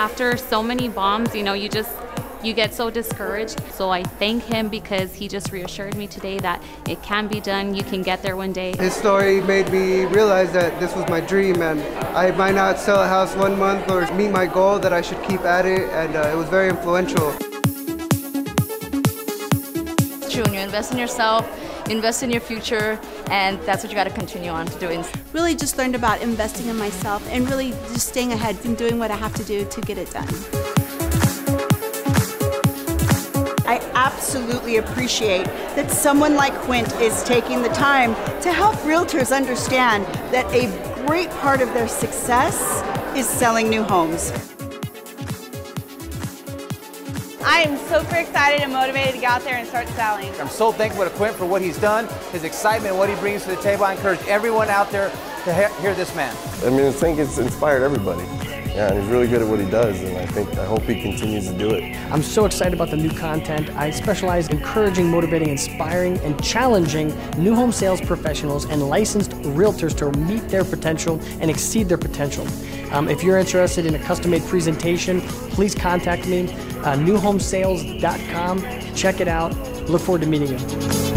after so many bombs, you know, you just you get so discouraged. So I thank him because he just reassured me today that it can be done. You can get there one day. His story made me realize that this was my dream and I might not sell a house one month or meet my goal that I should keep at it and uh, it was very influential. True, when you invest in yourself, invest in your future, and that's what you got to continue on to doing. Really just learned about investing in myself and really just staying ahead and doing what I have to do to get it done. I absolutely appreciate that someone like Quint is taking the time to help realtors understand that a great part of their success is selling new homes. I am super excited and motivated to get out there and start selling. I'm so thankful to Quint for what he's done, his excitement, what he brings to the table. I encourage everyone out there to hear this man. I mean, I think it's inspired everybody. Yeah, and he's really good at what he does, and I think I hope he continues to do it. I'm so excited about the new content. I specialize in encouraging, motivating, inspiring, and challenging new home sales professionals and licensed realtors to meet their potential and exceed their potential. Um, if you're interested in a custom-made presentation, please contact me. Uh, newhomesales.com. Check it out. Look forward to meeting you.